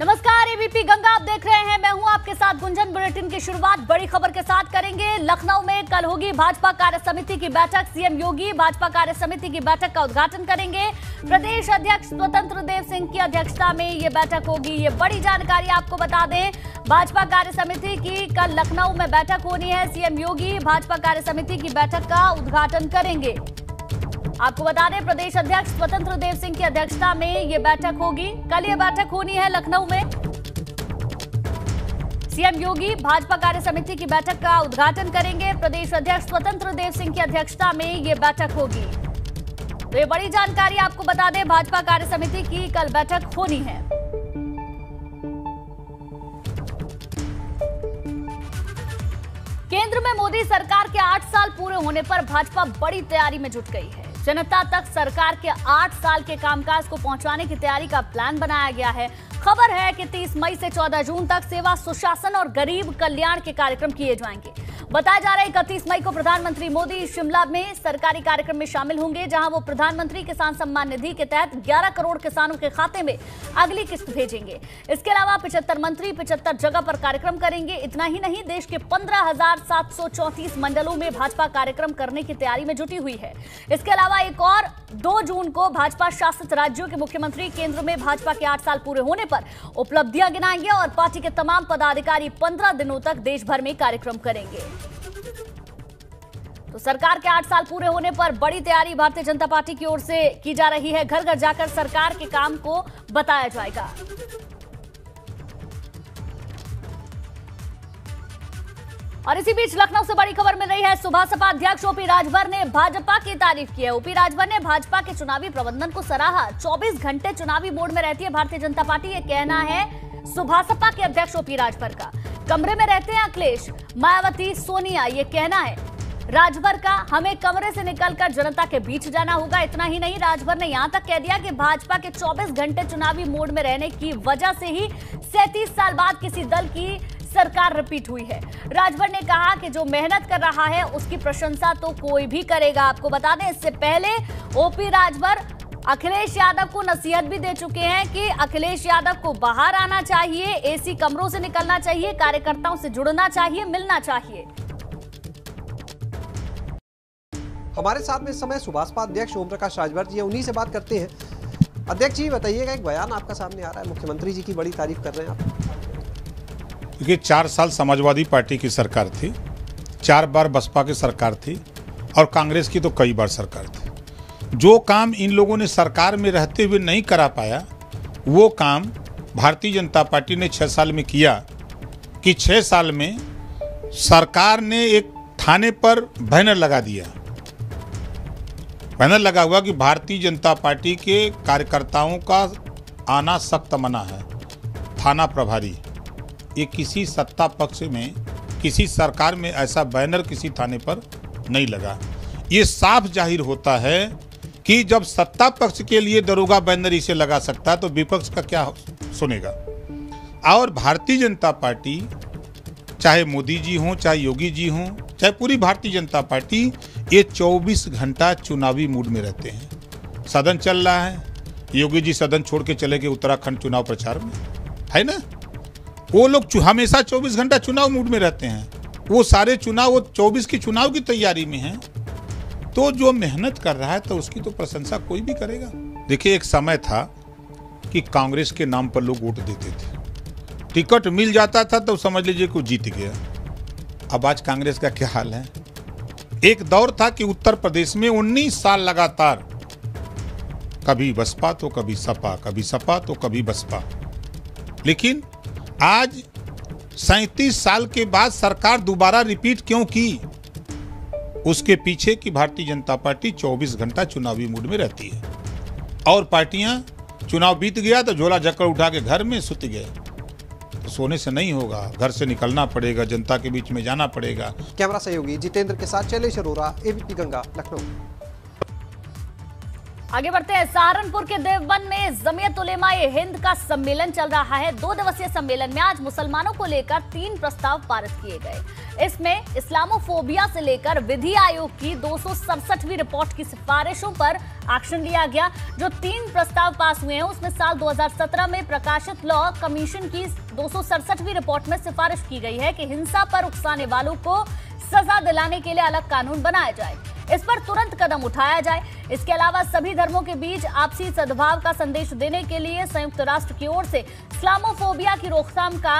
नमस्कार एबीपी गंगा, आप देख रहे हैं। मैं हूँ आपके साथ गुंजन। बुलेटिन की शुरुआत बड़ी खबर के साथ करेंगे। लखनऊ में कल होगी भाजपा कार्य समिति की बैठक। सीएम योगी भाजपा कार्य समिति की बैठक का उद्घाटन करेंगे। प्रदेश अध्यक्ष स्वतंत्र देव सिंह की अध्यक्षता में ये बैठक होगी। ये बड़ी जानकारी आपको बता दें। भाजपा कार्य समिति की कल लखनऊ में बैठक होनी है। सीएम योगी भाजपा कार्य समिति की बैठक का उद्घाटन करेंगे। आपको बता दें, प्रदेश अध्यक्ष स्वतंत्र देव सिंह की अध्यक्षता में ये बैठक होगी। कल ये बैठक होनी है लखनऊ में। सीएम योगी भाजपा कार्य समिति की बैठक का उद्घाटन करेंगे। प्रदेश अध्यक्ष स्वतंत्र देव सिंह की अध्यक्षता में ये बैठक होगी। तो ये बड़ी जानकारी आपको बता दें, भाजपा कार्य समिति की कल बैठक होनी है। केंद्र में मोदी सरकार के आठ साल पूरे होने पर भाजपा बड़ी तैयारी में जुट गई है। जनता तक सरकार के आठ साल के कामकाज को पहुँचाने की तैयारी का प्लान बनाया गया है। खबर है कि 30 मई से 14 जून तक सेवा सुशासन और गरीब कल्याण के कार्यक्रम किए जाएँगे। बताया जा रहा है इकतीस मई को प्रधानमंत्री मोदी शिमला में सरकारी कार्यक्रम में शामिल होंगे, जहाँ वो प्रधानमंत्री किसान सम्मान निधि के तहत 11 करोड़ किसानों के खाते में अगली किस्त भेजेंगे। इसके अलावा पिछहत्तर मंत्री पिछहत्तर जगह पर कार्यक्रम करेंगे। इतना ही नहीं, देश के पंद्रह मंडलों में भाजपा कार्यक्रम करने की तैयारी में जुटी हुई है। इसके अलावा एक और, दो जून को भाजपा शासित राज्यों के मुख्यमंत्री केंद्र में भाजपा के आठ साल पूरे होने पर उपलब्धियाँ गिनाएँगे और पार्टी के तमाम पदाधिकारी पंद्रह दिनों तक देश भर में कार्यक्रम करेंगे। तो सरकार के आठ साल पूरे होने पर बड़ी तैयारी भारतीय जनता पार्टी की ओर से की जा रही है। घर घर जाकर सरकार के काम को बताया जाएगा। और इसी बीच लखनऊ से बड़ी खबर मिल रही है। सुबह सपा अध्यक्ष ओपी राजभर ने भाजपा की तारीफ़ की है। ओपी राजभर ने भाजपा के चुनावी प्रबंधन को सराहा। 24 घंटे चुनावी मोड में रहती है भारतीय जनता पार्टी। ये कहना है सुबह सपा के अध्यक्ष ओपी राजभर का। कमरे में रहते हैं अखिलेश, मायावती, सोनिया। ये कहना है राजभर का हमें कमरे से निकलकर जनता के बीच जाना होगा। इतना ही नहीं, राजभर ने यहाँ तक कह दिया कि भाजपा के 24 घंटे चुनावी मोड में रहने की वजह से ही 37 साल बाद किसी दल की सरकार रिपीट हुई है। राजभर ने कहा कि जो मेहनत कर रहा है, उसकी प्रशंसा तो कोई भी करेगा। आपको बता दें, इससे पहले ओपी राजभर अखिलेश यादव को नसीहत भी दे चुके हैं कि अखिलेश यादव को बाहर आना चाहिए, एसी कमरों से निकलना चाहिए, कार्यकर्ताओं से जुड़ना चाहिए, मिलना चाहिए। हमारे साथ में इस समय सुभाषपा अध्यक्ष ओम प्रकाश राजभर जी उन्हीं से बात करते हैं। अध्यक्ष जी, बताइएगा, एक बयान आपका सामने आ रहा है। मुख्यमंत्री जी की बड़ी तारीफ़ कर रहे हैं आप। क्योंकि चार साल समाजवादी पार्टी की सरकार थी, चार बार बसपा की सरकार थी और कांग्रेस की तो कई बार सरकार थी। जो काम इन लोगों ने सरकार में रहते हुए नहीं करा पाया, वो काम भारतीय जनता पार्टी ने छः साल में किया कि छः साल में सरकार ने एक थाने पर बैनर लगा दिया। बैनर लगा हुआ कि भारतीय जनता पार्टी के कार्यकर्ताओं का आना सख्त मना है। थाना प्रभारी, ये किसी सत्ता पक्ष में, किसी सरकार में ऐसा बैनर किसी थाने पर नहीं लगा। ये साफ़ ज़ाहिर होता है कि जब सत्ता पक्ष के लिए दरोगा बैनर इसे लगा सकता है तो विपक्ष का क्या सुनेगा? और भारतीय जनता पार्टी, चाहे मोदी जी हों, चाहे योगी जी हों, चाहे पूरी भारतीय जनता पार्टी ये 24 घंटा चुनावी मूड में रहते हैं। सदन चल रहा है। योगी जी सदन छोड़ के चले गए उत्तराखंड चुनाव प्रचार में। है ना? वो लोग हमेशा 24 घंटा चुनाव मूड में रहते हैं। वो सारे चुनाव, वो 24 की चुनाव की तैयारी में हैं। तो जो मेहनत कर रहा है तो उसकी तो प्रशंसा कोई भी करेगा। देखिए, एक समय था कि कांग्रेस के नाम पर लोग वोट देते थे। टिकट मिल जाता था तो समझ लीजिए कोई जीत गया। अब आज कांग्रेस का क्या हाल है? एक दौर था कि उत्तर प्रदेश में 19 साल लगातार कभी बसपा तो कभी सपा कभी सपा तो कभी बसपा। लेकिन आज सैतीस साल के बाद सरकार दोबारा रिपीट क्यों की? उसके पीछे की भारतीय जनता पार्टी 24 घंटा चुनावी मूड में रहती है। और पार्टियाँ चुनाव बीत गया तो झोला जक्कर उठा के घर में सुत गए। सोने से नहीं होगा। घर से निकलना पड़ेगा, जनता के बीच में जाना पड़ेगा। कैमरा सहयोगी जितेंद्र के साथ शैलेश अरोरा, एबीपी गंगा, लखनऊ। आगे बढ़ते हैं। सहारनपुर के देवबन में जमियत उलेमा हिंद का सम्मेलन चल रहा है। दो दिवसीय सम्मेलन में आज मुसलमानों को लेकर तीन प्रस्ताव पारित किए गए। इसमें इस्लामोफोबिया से लेकर विधि आयोग की दो रिपोर्ट की सिफारिशों पर एक्शन लिया गया, जो तीन प्रस्ताव पास हुए हैं। उसमें साल 2017 में प्रकाशित लॉ कमीशन की दो रिपोर्ट में सिफारिश की गई है कि हिंसा पर उकसाने वालों को सजा दिलाने के लिए अलग कानून बनाया जाए। इस पर तुरंत कदम उठाया जाए। इसके अलावा सभी धर्मों के बीच आपसी सद्भाव का संदेश देने के लिए संयुक्त राष्ट्र की ओर से इस्लामोफोबिया की रोकथाम का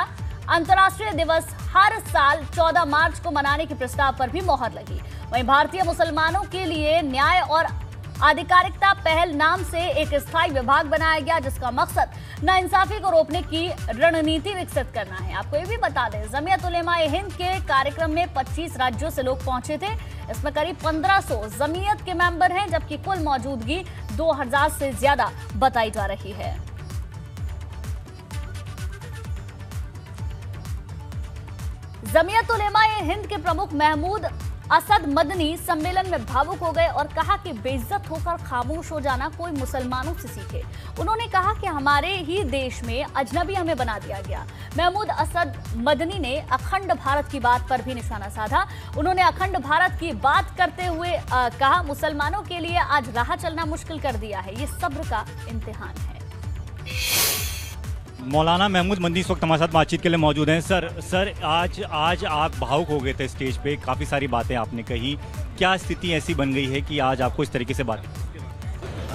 अंतर्राष्ट्रीय दिवस हर साल 14 मार्च को मनाने के प्रस्ताव पर भी मोहर लगी। वहीं भारतीय मुसलमानों के लिए न्याय और आधिकारिकता पहल नाम से एक स्थायी विभाग बनाया गया, जिसका मकसद नाइंसाफी को रोकने की रणनीति विकसित करना है। आपको ये भी बता दें, जमियत उलेमा हिंद के कार्यक्रम में 25 राज्यों से लोग पहुँचे थे। इसमें करीब 1500 जमीयत के मेंबर हैं, जबकि कुल मौजूदगी 2000 से ज़्यादा बताई जा रही है। जमीयत उलेमा हिंद के प्रमुख महमूद असद मदनी सम्मेलन में भावुक हो गए और कहा कि बेइज्जत होकर खामोश हो जाना कोई मुसलमानों से सीखे। उन्होंने कहा कि हमारे ही देश में अजनबी हमें बना दिया गया। महमूद असद मदनी ने अखंड भारत की बात पर भी निशाना साधा। उन्होंने अखंड भारत की बात करते हुए आ, कहा मुसलमानों के लिए आज राह चलना मुश्किल कर दिया है। ये सब्र का इम्तिहान है। मौलाना महमूद मंदी इस वक्त हमारे साथ बातचीत के लिए मौजूद हैं। सर सर, आज आज आप भावुक हो गए थे स्टेज पे। काफ़ी सारी बातें आपने कही। क्या स्थिति ऐसी बन गई है कि आज आपको इस तरीके से बात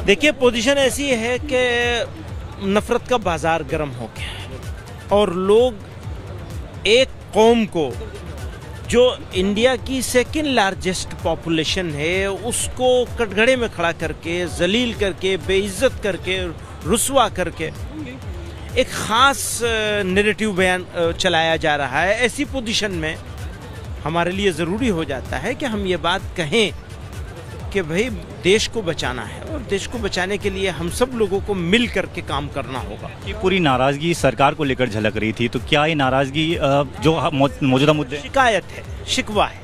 देखिए पोजीशन ऐसी है कि नफ़रत का बाज़ार गर्म हो गया और लोग एक कौम को, जो इंडिया की सेकेंड लार्जेस्ट पॉपुलेशन है, उसको कटघड़े में खड़ा करके, जलील करके, बेइज्जत करके, रुसवा करके एक ख़ास नेरेटिव बयान चलाया जा रहा है। ऐसी पोजीशन में हमारे लिए ज़रूरी हो जाता है कि हम ये बात कहें कि भाई देश को बचाना है और देश को बचाने के लिए हम सब लोगों को मिल करके काम करना होगा। ये पूरी नाराज़गी सरकार को लेकर झलक रही थी तो क्या ये नाराज़गी जो मौजूदा मुद्दे शिकायत है शिकवा है।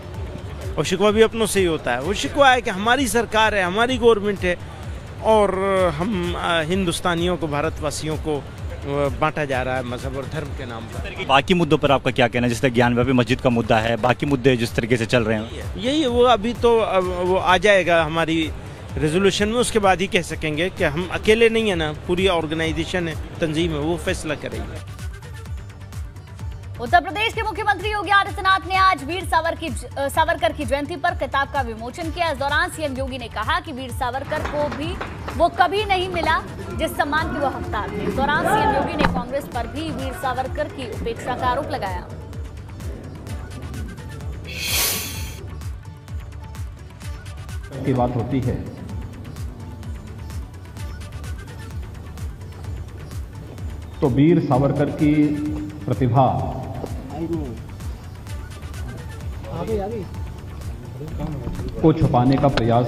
और शिकवा भी अपनों से ही होता है। वो शिकवा है कि हमारी सरकार है हमारी गवर्नमेंट है और हम हिंदुस्तानियों को भारतवासियों को बांटा जा रहा है मज़हब और धर्म के नाम पर। बाकी मुद्दों पर आपका क्या कहना है? जिस तरह ज्ञान व्यापी मस्जिद का मुद्दा है बाकी मुद्दे जिस तरीके से चल रहे हैं? यही वो अभी तो वो आ जाएगा हमारी रेजोल्यूशन में उसके बाद ही कह सकेंगे कि हम अकेले नहीं है ना पूरी ऑर्गेनाइजेशन है तंजीम है वो फैसला करेंगे। उत्तर प्रदेश के मुख्यमंत्री योगी आदित्यनाथ ने आज वीर सावर की सावरकर की जयंती पर किताब का विमोचन किया। इस दौरान सीएम योगी ने कहा कि वीर सावरकर को भी वो कभी नहीं मिला जिस सम्मान की वो हकदार थे। इस दौरान सीएम योगी ने कांग्रेस पर भी वीर सावरकर की उपेक्षा का आरोप लगाया। की बात होती है। तो वीर सावरकर की प्रतिभा को छुपाने का प्रयास।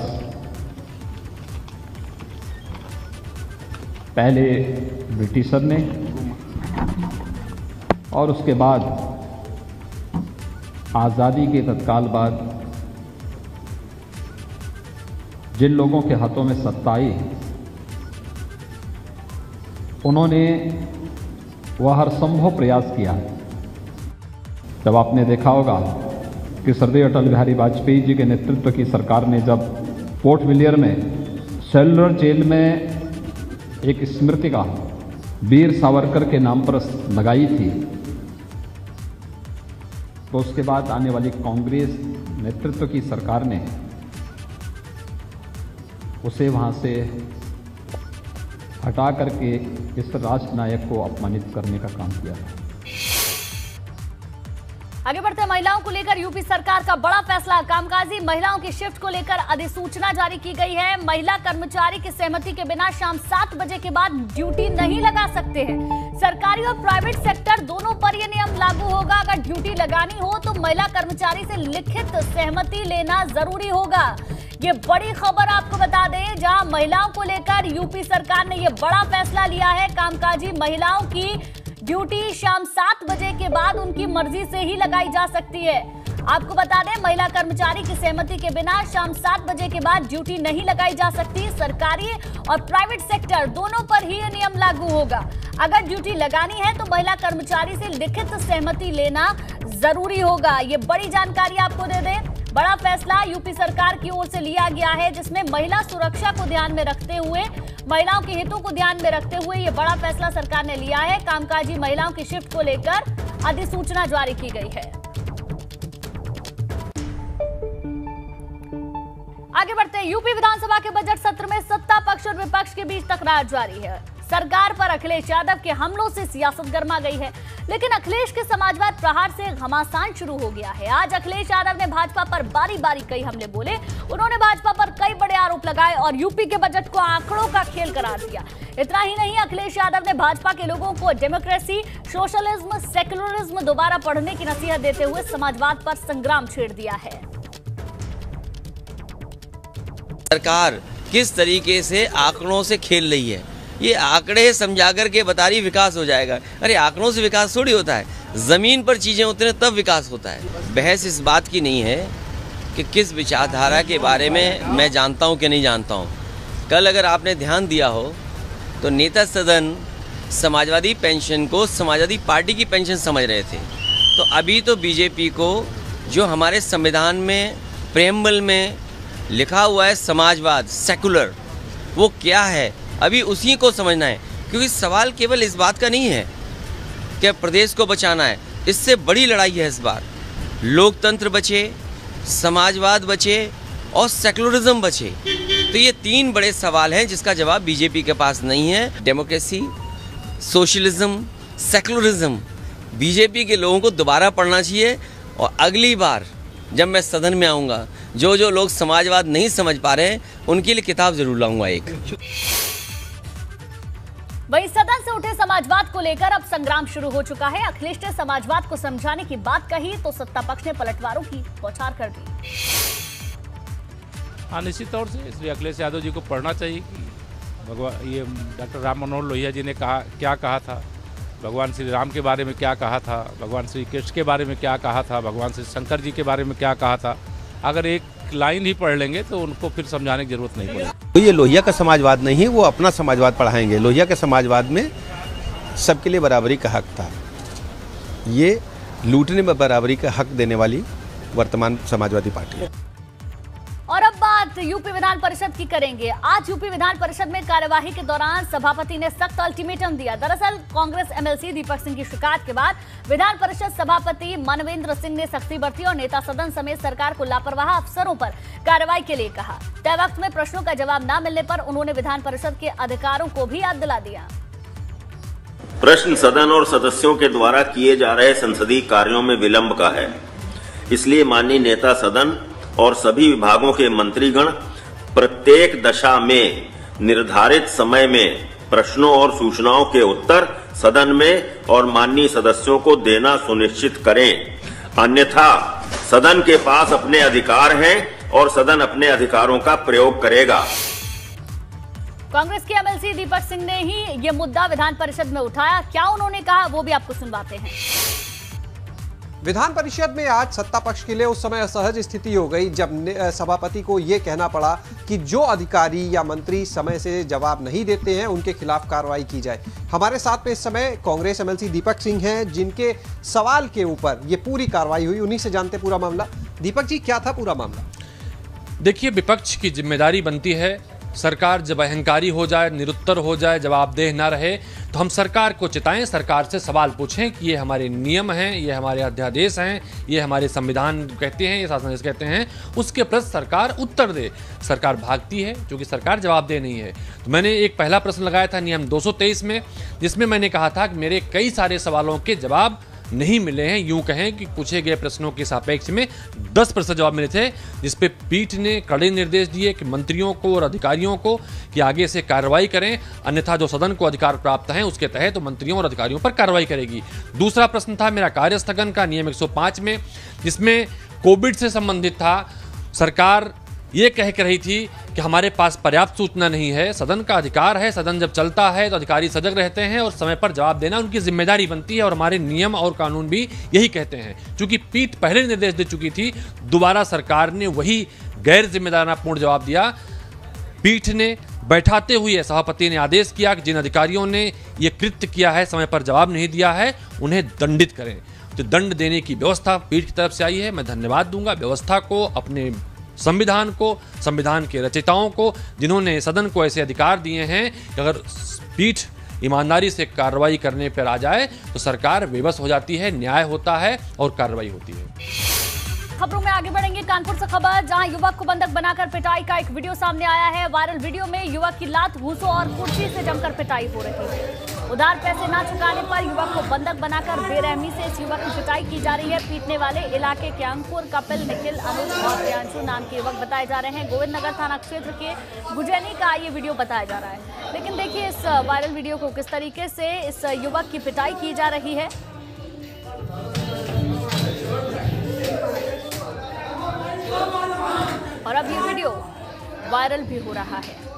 पहले ब्रिटिशर ने और उसके बाद आज़ादी के तत्काल बाद जिन लोगों के हाथों में सत्ता आई, उन्होंने वह हर संभव प्रयास किया। जब आपने देखा होगा कि सरदेव अटल बिहारी वाजपेयी जी के नेतृत्व की सरकार ने जब पोर्ट विलियर में सेलुलर जेल में एक स्मृति का वीर सावरकर के नाम पर लगाई थी तो उसके बाद आने वाली कांग्रेस नेतृत्व की सरकार ने उसे वहाँ से हटा करके इस राष्ट्र नायक को अपमानित करने का काम किया था। आगे बढ़ते महिलाओं को लेकर यूपी सरकार का बड़ा फैसला। कामकाजी महिलाओं की शिफ्ट को लेकर अधिसूचना जारी की गई है। महिला कर्मचारी की सहमति के बिना शाम सात बजे के बाद ड्यूटी नहीं लगा सकते हैं। सरकारी और प्राइवेट सेक्टर दोनों पर यह नियम लागू होगा। अगर ड्यूटी लगानी हो तो महिला कर्मचारी से लिखित सहमति लेना ज़रूरी होगा। ये बड़ी खबर आपको बता दें, जहाँ महिलाओं को लेकर यूपी सरकार ने यह बड़ा फैसला लिया है। कामकाजी महिलाओं की ड्यूटी शाम सात बजे के बाद उनकी मर्ज़ी से ही लगाई जा सकती है। आपको बता दें, महिला कर्मचारी की सहमति के बिना शाम सात बजे के बाद ड्यूटी नहीं लगाई जा सकती। सरकारी और प्राइवेट सेक्टर दोनों पर ही नियम लागू होगा। अगर ड्यूटी लगानी है तो महिला कर्मचारी से लिखित सहमति लेना ज़रूरी होगा। ये बड़ी जानकारी आपको दे दें। बड़ा फैसला यूपी सरकार की ओर से लिया गया है, जिसमें महिला सुरक्षा को ध्यान में रखते हुए महिलाओं के हितों को ध्यान में रखते हुए ये बड़ा फैसला सरकार ने लिया है। कामकाजी महिलाओं की शिफ्ट को लेकर अधिसूचना जारी की गई है। आगे बढ़ते हैं। यूपी विधानसभा के बजट सत्र में सत्ता, पक्ष और विपक्ष के बीच तकरार जारी है। सरकार पर अखिलेश यादव के हमलों से सियासत गर्मा गई है। लेकिन अखिलेश के समाजवाद प्रहार से घमासान शुरू हो गया है। आज अखिलेश यादव ने भाजपा पर बारी बारी कई हमले बोले। उन्होंने भाजपा पर कई बड़े आरोप लगाए और यूपी के बजट को आंकड़ों का खेल करार दिया। इतना ही नहीं, अखिलेश यादव ने भाजपा के लोगों को डेमोक्रेसी, सोशलिज्म सेकुलरिज्म दोबारा पढ़ने की नसीहत देते हुए समाजवाद पर संग्राम छेड़ दिया है। सरकार किस तरीके से आंकड़ों से खेल रही है? ये आंकड़े समझा कर के बता रही विकास हो जाएगा। अरे, आंकड़ों से विकास थोड़ी होता है। ज़मीन पर चीज़ें उतरे तब विकास होता है। बहस इस बात की नहीं है कि किस विचारधारा के बारे में मैं जानता हूँ कि नहीं जानता हूँ। कल अगर आपने ध्यान दिया हो तो नेता सदन समाजवादी पेंशन को समाजवादी पार्टी की पेंशन समझ रहे थे। तो अभी तो बीजेपी को जो हमारे संविधान में, प्रेम्बल में लिखा हुआ है समाजवाद सेकुलर वो क्या है? अभी उसी को समझना है, क्योंकि सवाल केवल इस बात का नहीं है कि प्रदेश को बचाना है। इससे बड़ी लड़ाई है इस बार। लोकतंत्र बचे, समाजवाद बचे और सेकुलरिज्म बचे। तो ये तीन बड़े सवाल हैं जिसका जवाब बीजेपी के पास नहीं है। डेमोक्रेसी सोशलिज्म सेकुलरिज्म बीजेपी के लोगों को दोबारा पढ़ना चाहिए और अगली बार जब मैं सदन में आऊँगा जो जो लोग समाजवाद नहीं समझ पा रहे हैं, उनके लिए किताब ज़रूर लाऊँगा एक। वहीं सदन से उठे समाजवाद को लेकर अब संग्राम शुरू हो चुका है। अखिलेश ने समाजवाद को समझाने की बात कही तो सत्ता पक्ष ने पलटवारों की बौछार कर दी। हाँ निश्चित तौर से इसलिए अखिलेश यादव जी को पढ़ना चाहिए कि भगवान ये डॉक्टर राम मनोहर लोहिया जी ने कहा, क्या कहा था? भगवान श्री राम के बारे में क्या कहा था? भगवान श्री कृष्ण के बारे में क्या कहा था? भगवान श्री शंकर जी के बारे में क्या कहा था? अगर एक लाइन ही पढ़ लेंगे तो उनको फिर समझाने की ज़रूरत नहीं पड़ेगी। तो ये लोहिया का समाजवाद नहीं वो अपना समाजवाद पढ़ाएँगे। लोहिया के समाजवाद में सबके लिए बराबरी का हक था। ये लूटने में बराबरी का हक देने वाली वर्तमान समाजवादी पार्टी है। यूपी विधान परिषद की करेंगे। आज यूपी विधान परिषद में कार्यवाही के दौरान सभापति ने सख्त अल्टीमेटम दिया। दरअसल, कांग्रेस एमएलसी दीपक सिंह की शिकायत के बाद विधान परिषद सभापति मनवेंद्र सिंह ने सख्ती बरती और नेता सदन समेत सरकार को लापरवाह अफसरों पर कार्रवाई के लिए कहा। तय वक्त में प्रश्नों का जवाब न मिलने पर उन्होंने विधान परिषद के अधिकारों को भी याद दिला दिया। प्रश्न सदन और सदस्यों के द्वारा किए जा रहे संसदीय कार्यों में विलंब का है। इसलिए माननीय नेता सदन और सभी विभागों के मंत्रीगण प्रत्येक दशा में, निर्धारित समय में प्रश्नों और सूचनाओं के उत्तर सदन में और माननीय सदस्यों को देना सुनिश्चित करें। अन्यथा सदन के पास अपने अधिकार हैं और सदन अपने अधिकारों का प्रयोग करेगा। कांग्रेस के एमएलसी दीपक सिंह ने ही ये मुद्दा विधान परिषद में उठाया। क्या उन्होंने कहा, वो भी आपको सुनवाते हैं। विधान परिषद में आज सत्ता पक्ष के लिए उस समय असहज स्थिति हो गई, जब सभापति को यह कहना पड़ा कि जो अधिकारी या मंत्री समय से जवाब नहीं देते हैं, उनके खिलाफ कार्रवाई की जाए। हमारे साथ में इस समय कांग्रेस एमएलसी दीपक सिंह हैं, जिनके सवाल के ऊपर ये पूरी कार्रवाई हुई। उन्हीं से जानते पूरा मामला। दीपक जी, क्या था पूरा मामला? देखिए, विपक्ष की ज़िम्मेदारी बनती है सरकार जब अहंकारी हो जाए, निरुत्तर हो जाए, जवाबदेह ना रहे तो हम सरकार को चिताएँ, सरकार से सवाल पूछें कि ये हमारे नियम हैं, ये हमारे अध्यादेश हैं, ये हमारे संविधान कहते हैं, ये शासन कहते हैं, उसके प्रति सरकार उत्तर दे। सरकार भागती है, क्योंकि सरकार जवाबदेह नहीं है। तो मैंने एक पहला प्रश्न लगाया था नियम 223 में, जिसमें मैंने कहा था कि मेरे कई सारे सवालों के जवाब नहीं मिले हैं, यूँ कहें कि पूछे गए प्रश्नों के सापेक्ष में 10 प्रतिशत जवाब मिले थे, जिसपे पीठ ने कड़े निर्देश दिए कि मंत्रियों को और अधिकारियों को कि आगे से कार्रवाई करें, अन्यथा जो सदन को अधिकार प्राप्त है, उसके तहत तो मंत्रियों और अधिकारियों पर कार्रवाई करेगी। दूसरा प्रश्न था मेरा कार्य स्थगन का नियम एक सौ पाँच में, जिसमें कोविड से संबंधित था, सरकार ये कह कर रही थी कि हमारे पास पर्याप्त सूचना नहीं है, सदन का अधिकार है, सदन जब चलता है तो अधिकारी सजग रहते हैं और समय पर जवाब देना उनकी ज़िम्मेदारी बनती है और हमारे नियम और कानून भी यही कहते हैं। क्योंकि पीठ पहले निर्देश दे चुकी थी, दोबारा सरकार ने वही गैर जिम्मेदारापूर्ण जवाब दिया। पीठ ने बैठाते हुए सभापति ने आदेश किया कि जिन अधिकारियों ने ये कृत्य किया है, समय पर जवाब नहीं दिया है, उन्हें दंडित करें। तो दंड देने की व्यवस्था पीठ की तरफ़ से आई है। मैं धन्यवाद दूँगा। व्यवस्था को अपने संविधान को, संविधान के रचयिताओं को, जिन्होंने सदन को ऐसे अधिकार दिए हैं कि अगर पीठ ईमानदारी से कार्रवाई करने पर आ जाए तो सरकार बेबस हो जाती है, न्याय होता है और कार्रवाई होती है। खबरों में आगे बढ़ेंगे। कानपुर से खबर, जहाँ युवक को बंधक बनाकर पिटाई का एक वीडियो सामने आया है। वायरल वीडियो में युवक की लात घूसों और कुर्सी से जमकर पिटाई हो रही है। उधार पैसे ना चुकाने पर युवक को बंधक बनाकर बेरहमी से इस युवक की पिटाई की जा रही है। पीटने वाले इलाके के अंकुर, कपिल, निखिल, अनुज और प्रियांशु नाम के युवक बताए जा रहे हैं। गोविंद नगर थाना क्षेत्र के गुजैनी का ये वीडियो बताया जा रहा है। लेकिन देखिए, इस वायरल वीडियो को किस तरीके से इस युवक की पिटाई की जा रही है। और अब ये वीडियो वायरल भी हो रहा है।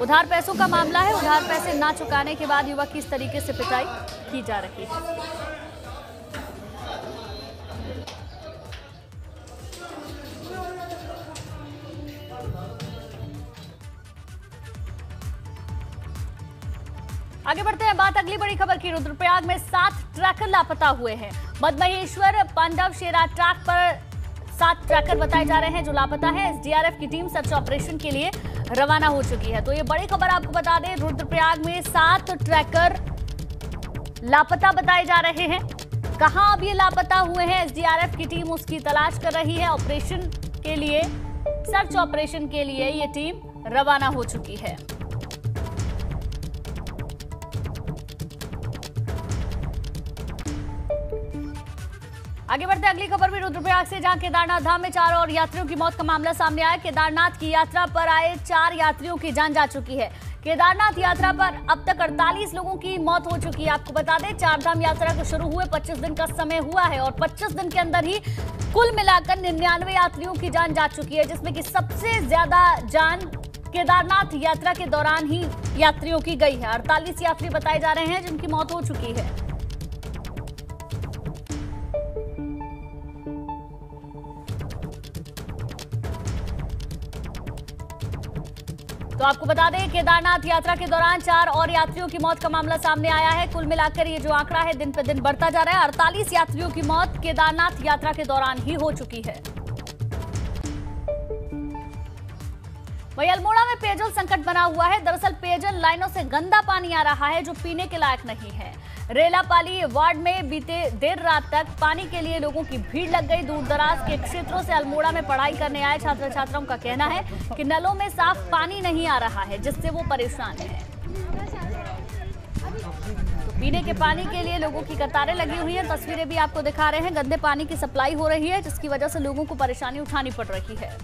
उधार पैसों का मामला है। उधार पैसे ना चुकाने के बाद युवक की इस तरीके से पिटाई की जा रही है? आगे बढ़ते हैं बात। अगली बड़ी खबर की। रुद्रप्रयाग में सात ट्रैकर लापता हुए हैं। मदमहेश्वर पांडव शेरा ट्रैक पर सात ट्रैकर बताए जा रहे हैं, जो लापता है। एसडीआरएफ की टीम सर्च ऑपरेशन के लिए रवाना हो चुकी है। तो ये बड़ी खबर आपको बता दें, रुद्रप्रयाग में सात ट्रैकर लापता बताए जा रहे हैं। कहाँ अब ये लापता हुए हैं? एसडीआरएफ की टीम उसकी तलाश कर रही है ऑपरेशन के लिए, सर्च ऑपरेशन के लिए ये टीम रवाना हो चुकी है। आगे बढ़ते अगली खबर भी रुद्रप्रयाग से, जहाँ केदारनाथ धाम में चार और यात्रियों की मौत का मामला सामने आया। केदारनाथ की यात्रा पर आए चार यात्रियों की जान जा चुकी है। केदारनाथ यात्रा पर अब तक 48 लोगों की मौत हो चुकी है। आपको बता दें, चार धाम यात्रा को शुरू हुए 25 दिन का समय हुआ है और 25 दिन के अंदर ही कुल मिलाकर निन्यानवे यात्रियों की जान जा चुकी है, जिसमें कि सबसे ज़्यादा जान केदारनाथ यात्रा के दौरान ही यात्रियों की गई है। अड़तालीस यात्री बताए जा रहे हैं जिनकी मौत हो चुकी है। तो आपको बता दें, केदारनाथ यात्रा के दौरान चार और यात्रियों की मौत का मामला सामने आया है। कुल मिलाकर ये जो आंकड़ा है, दिन पर दिन बढ़ता जा रहा है। अड़तालीस यात्रियों की मौत केदारनाथ यात्रा के दौरान ही हो चुकी है। वही अल्मोड़ा में पेयजल संकट बना हुआ है। दरअसल पेयजल लाइनों से गंदा पानी आ रहा है, जो पीने के लायक नहीं है। रेलापाली वार्ड में बीते देर रात तक पानी के लिए लोगों की भीड़ लग गई। दूर दराज के क्षेत्रों से अल्मोड़ा में पढ़ाई करने आए छात्र छात्राओं का कहना है कि नलों में साफ़ पानी नहीं आ रहा है जिससे वो परेशान है। तो पीने के पानी के लिए लोगों की कतारें लगी हुई हैं। तस्वीरें भी आपको दिखा रहे हैं। गंदे पानी की सप्लाई हो रही है जिसकी वजह से लोगों को परेशानी उठानी पड़ रही है।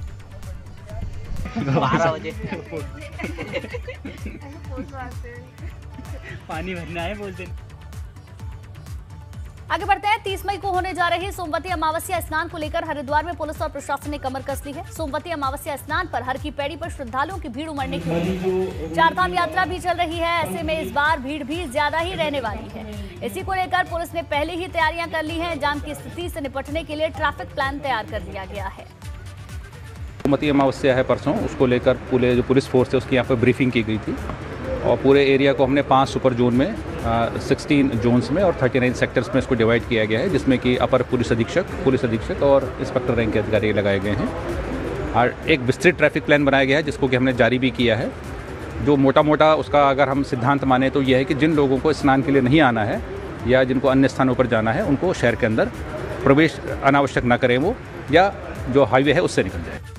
पानी भरना है बोलते आगे बढ़ते हैं। तीस मई को होने जा रही सोमवती अमावस्या स्नान को लेकर हरिद्वार में पुलिस और प्रशासन ने कमर कस ली है। सोमवती अमावस्या स्नान पर हर की पैड़ी पर श्रद्धालुओं की भीड़ उमड़ने की है चारधाम यात्रा भी चल रही है। ऐसे में इस बार भीड़ भी ज़्यादा ही रहने वाली है। इसी को लेकर पुलिस ने पहले ही तैयारियाँ कर ली है। जाम की स्थिति से निपटने के लिए ट्रैफ़िक प्लान तैयार कर लिया गया है। सोमवती अमावस्या है परसों। उसको लेकर पुलिस फोर्स है उसकी यहाँ पर ब्रीफिंग की गई थी। और पूरे एरिया को हमने पाँच सुपर जोन में सिक्सटीन जोन्स में और थर्टी नाइन सेक्टर्स में इसको डिवाइड किया गया है, जिसमें कि अपर पुलिस अधीक्षक पुलिस अधीक्षक और इंस्पेक्टर रैंक के अधिकारी लगाए गए हैं। और एक विस्तृत ट्रैफ़िक प्लान बनाया गया है, जिसको कि हमने जारी भी किया है। जो मोटा मोटा उसका अगर हम सिद्धांत माने तो यह है कि जिन लोगों को स्नान के लिए नहीं आना है या जिनको अन्य स्थानों पर जाना है, उनको शहर के अंदर प्रवेश अनावश्यक ना करें वो, या जो हाईवे है उससे निकल जाए।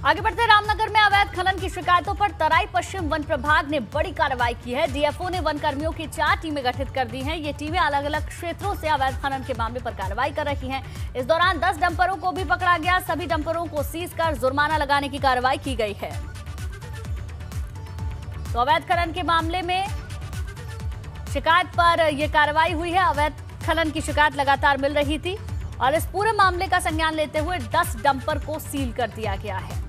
आगे बढ़ते रामनगर में अवैध खनन की शिकायतों पर तराई पश्चिम वन प्रभाग ने बड़ी कार्रवाई की है। डीएफओ ने वन कर्मियों की चार टीमें गठित कर दी हैं। ये टीमें अलग अलग क्षेत्रों से अवैध खनन के मामले पर कार्रवाई कर रही हैं। इस दौरान 10 डंपरों को भी पकड़ा गया। सभी डंपरों को सीज कर जुर्माना लगाने की कार्रवाई की गई है। तो अवैध खनन के मामले में शिकायत पर यह कार्रवाई हुई है। अवैध खनन की शिकायत लगातार मिल रही थी और इस पूरे मामले का संज्ञान लेते हुए 10 डंपर को सील कर दिया गया है।